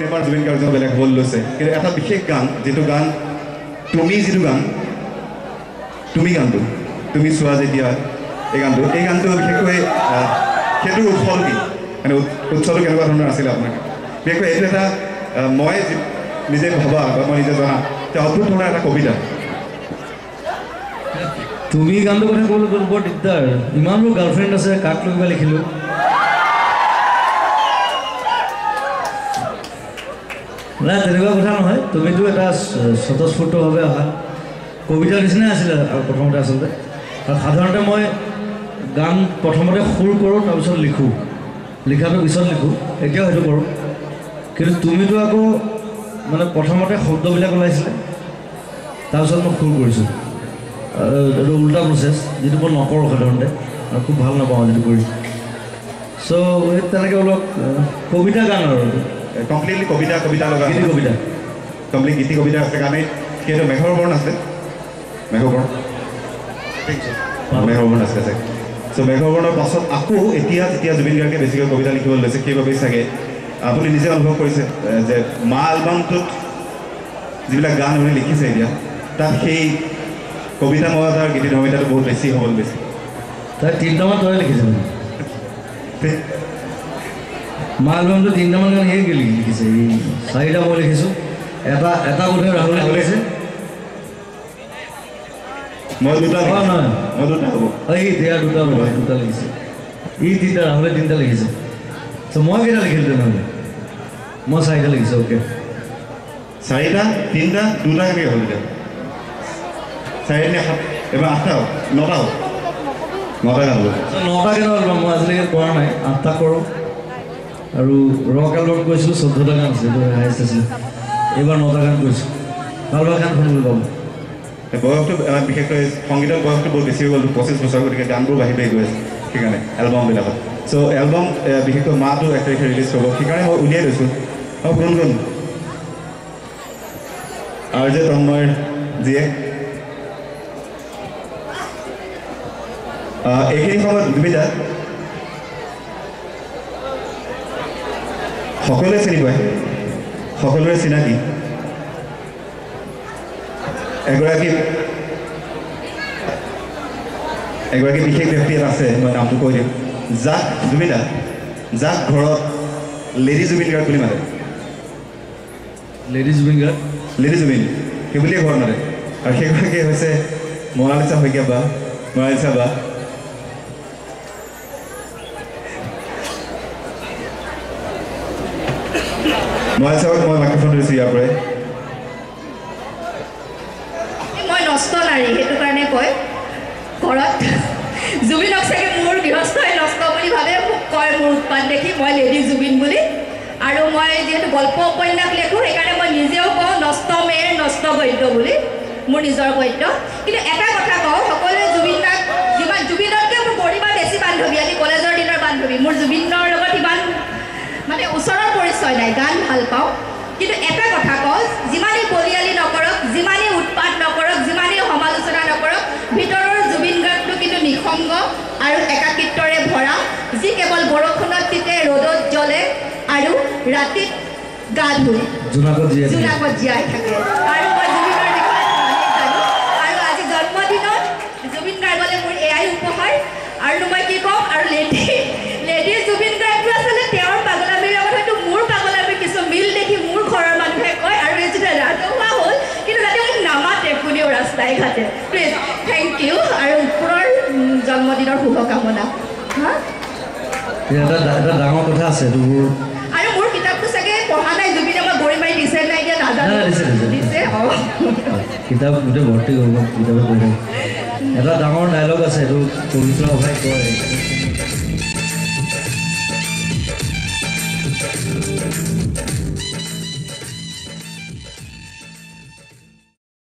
জুবিন গাৰ্গ বেলেগ হ'বলৈ লৈছে। কিন্তু এটা বিশেষ গান যিটো গান তুমি যিটো গান তুমি গানটো তুমি চোৱা যেতিয়া এই গানটো এই গানটো বিশেষকৈ সেইটোৰ উৎসটো কি? মানে উৎ- উৎসটো কেনেকুৱা ধৰণৰ আছিলে আপোনাৰ বিশেষকৈ এইটো এটা মই নিজে ভবা বা মই নিজে জনা যে অদ্ভুত ধৰণৰ এটা কবিতা। তুমি গানটোৰ কথা ক'বলৈ বৰ দিগদাৰ। ইমানবোৰ গাৰ্লফ্ৰেণ্ড আছে কাক লৈ কিবা লিখিলোঁ? নাই তেনেকুৱা কথা নহয়। তুমিতো এটা স্বতঃস্ফূৰ্তভাৱে অহা কবিতাৰ নিচিনাই আছিলে প্ৰথমতে আচলতে। আৰু সাধাৰণতে মই গান প্ৰথমতে সুৰ কৰোঁ তাৰপিছত লিখোঁ। লিখাটো পিছত লিখোঁ এতিয়াও সেইটো কৰোঁ। কিন্তু তুমিতো আকৌ মানে প্ৰথমতে শব্দবিলাক ওলাইছিলে তাৰপিছত মই সুৰ কৰিছোঁ। এইটো উল্টা প্ৰচেছ যিটো মই নকৰোঁ সাধাৰণতে আৰু খুব ভাল নাপাওঁ যিটো কৰি। চ' সেই তেনেকৈ অলপ কবিতা গান আৰু কমপ্লিটলি কবিতা কবিতা লগা গীতি কবিতা। কমপ্লিট গীতি কবিতা আছে গানেই সেইটো মেঘৰ বৰ্ণ আছে? মেঘৰ বৰ্ণ। মেঘৰ বৰ্ণ আছে আছে। চ' মেঘৰ বৰ্ণৰ পাছত আকৌ এতিয়া যেতিয়া জুবিন গাৰ্গে বেছিকৈ কবিতা লিখিবলৈ লৈছে সেইবাবেই চাগে আপুনি নিজে অনুভৱ কৰিছে যে মা এলবামটোত যিবিলাক গান আপুনি লিখিছে এতিয়া তাত সেই কবিতাময়তাৰ গীতিধৰ্মিতাটো বহুত বেছি হ'বলৈ বেছি। তাই তিনিটামান তই লিখিছে মানে মা এলবামটো তিনিটামান গান সেই লিখি লিখিছে। এই চাৰিটা মই লিখিছোঁ। এটা এটা বোধহয় ৰাহুলে লিখিছে মই দুটা অঁ, লিখিছোঁ। নহয়। মই দুটা হ'ব। অঁ, এই দিয়া দুটা বোধহয় দুটা লিখিছে। ই তিনিটা ৰাহুলে তিনিটা লিখিছে। চ' মই কেইটা লিখিলোঁ তেনেহ'লে? মই চাৰিটা লিখিছোঁ অ'কে। চাৰিটা তিনিটা দুটা কেনেকৈ হ'ল এতিয়া? চাৰিটা সাত? এইবাৰ আঠটা হ'ল নটা হ'ল নটা গান হ'ল নটা কেইটা এলবাম মই আজিলৈকে কৰা নাই। আঠটা কৰোঁ। আৰু ৰক এলবাম কৰিছিলোঁ চৈধ্যটা গান আছে এইটো হায়েষ্ট আছিলে এইবাৰ নটা গান কৰিছোঁ ভাল ভাল গান শুনিবলৈ পাব। বয়সটো বিশেষকৈ সংগীতৰ বয়সটো বহুত বেছি হৈ গ'ল পঁচিছ বছৰ গতিকে গানবোৰ বাঢ়ি বাঢ়ি গৈ আছে সেইকাৰণে এলবামবিলাকত। চ' এলবাম বিশেষকৈ মাহটো এক তাৰিখে ৰিলিজ কৰিব সেইকাৰণে মই উলিয়াই লৈছোঁ। অঁ কোন কোন? আৰ জে তন্ময়ৰ আহ, এইখিনি সময়ত দুবিধা। সকলোৱে চিনি পায়? সকলোৰে চিনাকি? এগৰাকী এগৰাকী বিশেষ ব্যক্তি এটা আছে মই নামটো কৈ দিম। যাক জুবিনা যাক ঘৰত লেডি জুবিন গাৰ্গ বুলি মাতে। লেডিজ উইংগাৰ লেডি জুবিন সেই বুলিয়ে ঘৰত মাতে। আৰু সেইগৰাকী হৈছে মনালিছা শইকীয়া বা মনালিছা বা মোৰ গৃহস্থই নষ্ট বুলি ভাবে কয় মোৰ উৎপাত দেখি মই লেডি জুবিন বুলি। আৰু মই যিহেতু গল্প উপন্যাস লিখোঁ সেইকাৰণে মই নিজেও কওঁ নষ্ট মেৰ নষ্ট গদ্য বুলি মোৰ নিজৰ গদ্য কিন্তু এটা কথা কওঁ সকলোৱে জুবিন দাক যিমান জুবিনতকৈ মোৰ গৰিমা বেছি বান্ধৱী আজি কলেজৰ দিনৰ বান্ধৱী মোৰ জুবিনৰ লগত ইমান মানে ওচৰৰ পৰিচয় নাই গান ভাল পাওঁ কিন্তু এটা কথা কওঁ যিমানেই বলিয়ালি নকৰক যিমানেই উৎপাত নকৰক যিমানেই সমালোচনা নকৰক ভিতৰৰ জুবিন গাৰ্গটো কিন্তু নিসংগ আৰু একাকিত্বৰে ভৰা যি কেৱল বৰষুণত তিতে ৰ'দত জ্বলে আৰু ৰাতিত গা ধুৱে জোনাকত জীয়াই থাকে। আৰু মই ভালেই জানো আৰু আজি জন্মদিনত জুবিন গাৰ্গলৈ মোৰ এয়াই উপহাৰ আৰু মই কি ক'ম আৰু লেডি লেডি জুবিন গাৰ্গটো আচলতে তেওঁৰ পাগলামীৰ লগত হয়তো মোৰ পাগলামীৰ কিছু মিল দেখি মোৰ ঘৰৰ মানুহে কয় আৰু এই যেতিয়া ৰাজহুৱা হ'ল কিন্তু যাতে মোক নামাতে কোনেও ৰাস্তাই ঘাটে প্লিজ থেংক ইউ আৰু পুনৰ উম, জন্মদিনৰ শুভকামনা হা এটা ডাঙৰ কথা আছে এইটো মোৰ আৰু মোৰ কিতাপটো চাগে পঢ়া নাই জুবিনে মই গৰিমাই দিছে নাই দিয়া নাজানো নাই, দিছে, দিছে। দিছে অঁ কিতাপ গোটেই ভৰ্তি কৰিব কিতাপে পঢ়ি থাকে। এটা ডাঙৰ ডাইলগ আছে এইটো পবিত্ৰ সভাই কয়